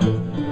Música